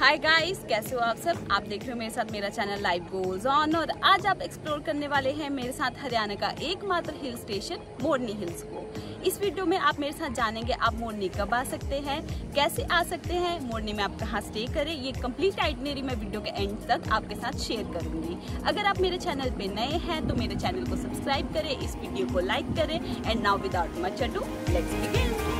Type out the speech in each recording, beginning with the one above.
Hi guys कैसे हो आप सब? आप देख रहे हो मेरे साथ मेरा चैनल लाइव गोल्स ऑन और आज आप एक्सप्लोर करने वाले हैं मेरे साथ हरियाणा का एकमात्र हिल स्टेशन मोरनी हिल्स को। इस वीडियो में आप मेरे साथ जानेंगे आप मोरनी कब आ सकते हैं, कैसे आ सकते हैं मोरनी में आप कहाँ स्टे करें, ये कंप्लीट आइटनरी मैं वीडियो के एंड तक आपके साथ शेयर करूँगी। अगर आप मेरे चैनल पे नए हैं तो मेरे चैनल को सब्सक्राइब करें, इस वीडियो को लाइक करें and now without much ado let's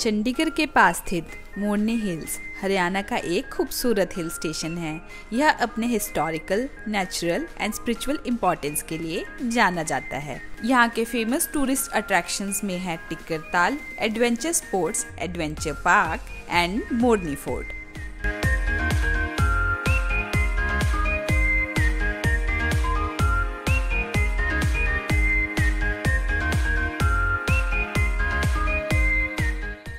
Chandigarh के पास स्थित मोरनी हिल्स, हरियाणा का एक खूबसूरत हिल स्टेशन है। यह अपने historical natural and spiritual importance के लिए जाना जाता है। यहाँ के फ़ेमस टूरिस्ट अट्रैक्शंस में है Tikkar Tal adventure sports adventure park and Morni Fort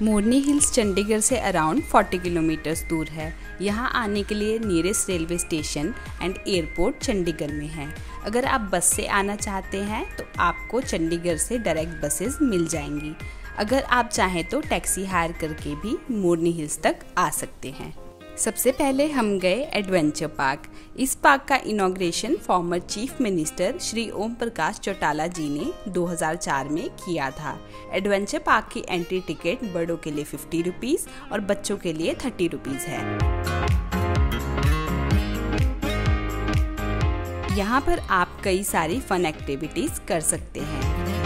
Morni Hills Chandigarh से अराउंड 40 किलोमीटर्स दूर है। यहाँ आने के लिए nearest railway station and airport Chandigarh में है। अगर आप बस से आना चाहते हैं तो आपको चंडीगढ़ से डायरेक्ट बसेस मिल जाएँगी। अगर आप चाहें तो टैक्सी हायर करके भी मोरनी हिल्स तक आ सकते हैं। सबसे पहले हम गए एडवेंचर पार्क। इस पार्क का inauguration former chief minister Shri Om Prakash Chautala ji ने 2004 में किया था। एडवेंचर पार्क की एंट्री टिकट बड़ों के लिए फिफ्टी रुपीज़ और बच्चों के लिए थर्टी रुपीज़ है। यहाँ पर आप कई सारी फन एक्टिविटीज़ कर सकते हैं।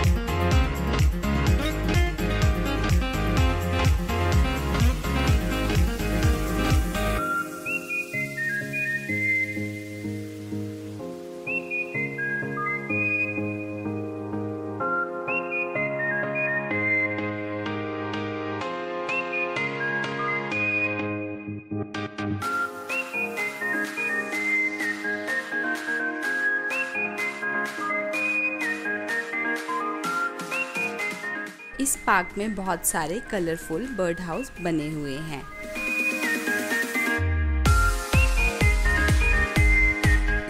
इस पार्क में बहुत सारे कलरफुल बर्ड हाउस बने हुए हैं।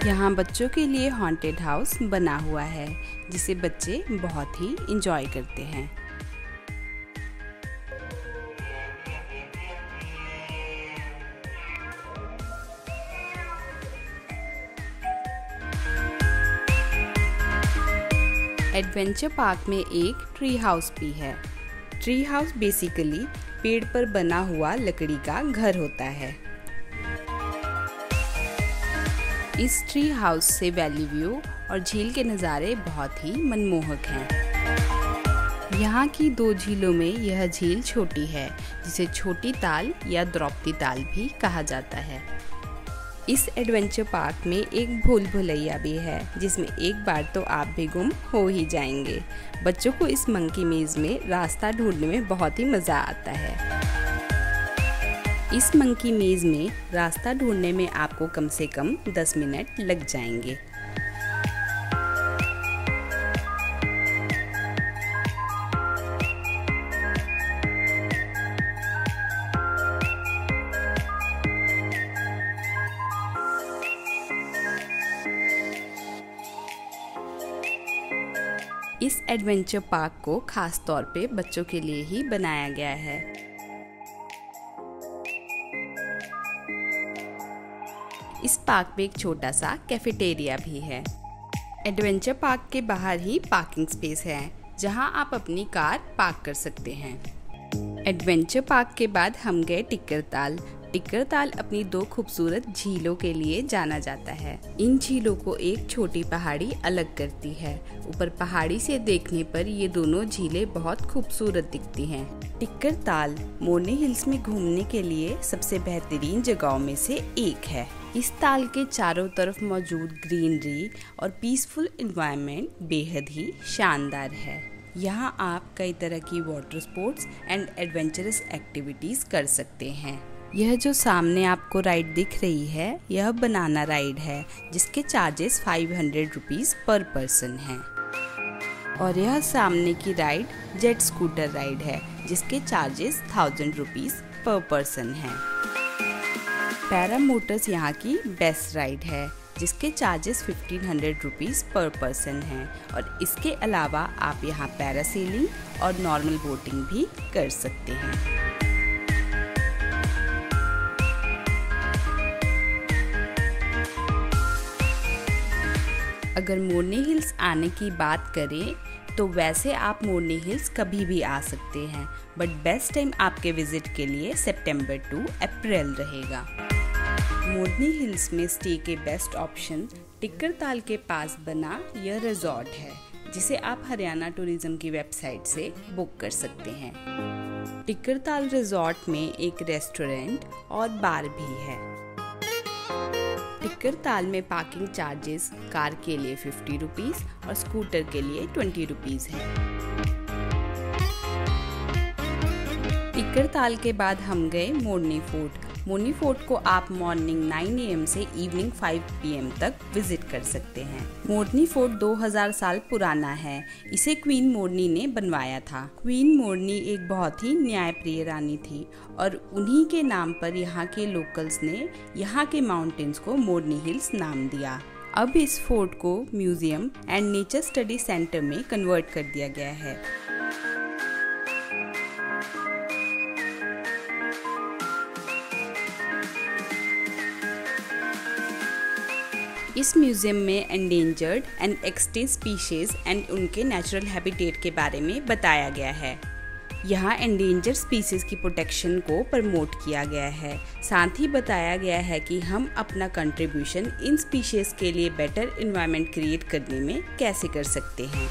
यहाँ बच्चों के लिए हॉन्टेड हाउस बना हुआ है, जिसे बच्चे बहुत ही इंजॉय करते हैं। एडवेंचर पार्क में एक ट्री हाउस भी है। ट्री हाउस बेसिकली पेड़ पर बना हुआ लकड़ी का घर होता है। इस ट्री हाउस से वैली व्यू और झील के नज़ारे बहुत ही मनमोहक हैं। यहाँ की दो झीलों में यह झील छोटी है, जिसे छोटी ताल या द्रौपदी ताल भी कहा जाता है। इस एडवेंचर पार्क में एक भूल भुलैया भी है, जिसमें एक बार तो आप भी गुम हो ही जाएँगे। बच्चों को इस मंकी मेज में रास्ता ढूँढने में बहुत ही मज़ा आता है। इस मंकी मेज में रास्ता ढूँढने में आपको कम से कम 10 मिनट लग जाएँगे। इस एडवेंचर पार्क को खास तौर पे बच्चों के लिए ही बनाया गया है। इस पार्क में एक छोटा सा कैफेटेरिया भी है। एडवेंचर पार्क के बाहर ही पार्किंग स्पेस है, जहाँ आप अपनी कार पार्क कर सकते हैं। एडवेंचर पार्क के बाद हम गए टिक्कर ताल टिक्कर ताल अपनी दो खूबसूरत झीलों के लिए जाना जाता है। इन झीलों को एक छोटी पहाड़ी अलग करती है। ऊपर पहाड़ी से देखने पर ये दोनों झीलें बहुत खूबसूरत दिखती हैं। टिक्कर ताल मोरनी हिल्स में घूमने के लिए सबसे बेहतरीन जगहों में से एक है। इस ताल के चारों तरफ़ मौजूद ग्रीनरी और पीसफुल इन्वायरमेंट बेहद ही शानदार है। यहाँ आप कई तरह की water sports and adventurous activities कर सकते हैं। यह जो सामने आपको राइड दिख रही है, यह बनाना राइड है, जिसके charges five hundred rupees per person है। और यह सामने की राइड जेट स्कूटर राइड है, जिसके charges thousand rupees per person है। पैरा मोटर्स यहाँ की बेस्ट राइड है, जिसके charges fifteen hundred rupees per person हैं। और इसके अलावा आप यहाँ पैरासीलिंग और नॉर्मल बोटिंग भी कर सकते हैं। अगर मोरनी हिल्स आने की बात करें तो वैसे आप मोरनी हिल्स कभी भी आ सकते हैं बट बेस्ट टाइम आपके विज़िट के लिए सितंबर टू अप्रैल रहेगा। मोरनी हिल्स में स्टे के बेस्ट ऑप्शन टिक्कर ताल के पास बना यह रिजॉर्ट है, जिसे आप हरियाणा टूरिज़्म की वेबसाइट से बुक कर सकते हैं। टिक्कर ताल रिजॉर्ट में एक रेस्टोरेंट और बार भी है। टिक्कर ताल में पार्किंग चार्जेस, कार के लिए फिफ्टी रुपीज़ और स्कूटर के लिए ट्वेंटी रुपीज़ है। टिक्कर ताल के बाद हम गए मोरनी फोर्ट मोनी फोर्ट को आप मॉर्निंग 9 एम से इवनिंग 5 पीएम तक विज़िट कर सकते हैं। मोरनी फोर्ट 2000 साल पुराना है। इसे क्वीन मोरनी ने बनवाया था। क्वीन मोरनी एक बहुत ही न्यायप्रिय रानी थी और उन्हीं के नाम पर यहाँ के लोकल्स ने यहाँ के माउंटेन्स को मोरनी हिल्स नाम दिया। अब इस फोर्ट को museum and nature study centre में कन्वर्ट कर दिया गया है। इस म्यूज़ियम में endangered and extinct species and उनके नेचुरल हैबिटेट के बारे में बताया गया है। यहाँ एंडेंजर स्पीसीज की प्रोटेक्शन को प्रमोट किया गया है। साथ ही बताया गया है कि हम अपना कंट्रीब्यूशन इन स्पीशीज के लिए बेटर इन्वायरमेंट क्रिएट करने में कैसे कर सकते हैं।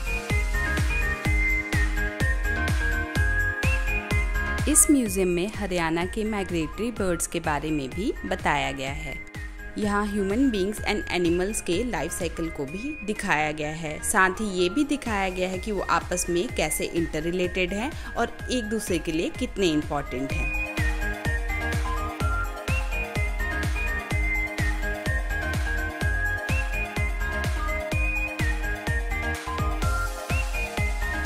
इस म्यूज़ियम में हरियाणा के माइग्रेटरी बर्ड्स के बारे में भी बताया गया है। यहाँ ह्यूमन बींग्स एंड एनिमल्स के लाइफ साइकिल को भी दिखाया गया है। साथ ही ये भी दिखाया गया है कि वो आपस में कैसे इंटर रिलेटेड हैं और एक दूसरे के लिए कितने इम्पोर्टेंट हैं।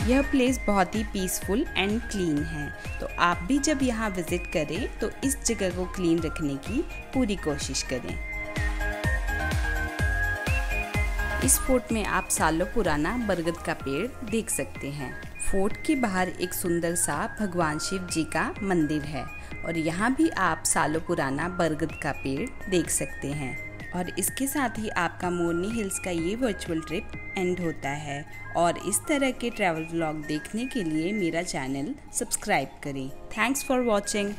यह प्लेस बहुत ही पीसफुल एंड क्लीन है। तो आप भी जब यहाँ विज़िट करें तो इस जगह को क्लीन रखने की पूरी कोशिश करें। इस फोर्ट में आप सालों पुराना बरगद का पेड़ देख सकते हैं। फोर्ट के बाहर एक सुंदर सा भगवान शिव जी का मंदिर है और यहाँ भी आप सालों पुराना बरगद का पेड़ देख सकते हैं। और इसके साथ ही आपका मोरनी हिल्स का ये वर्चुअल ट्रिप एंड होता है। और इस तरह के ट्रैवल व्लॉग देखने के लिए मेरा चैनल सब्सक्राइब करें। Thanks for watching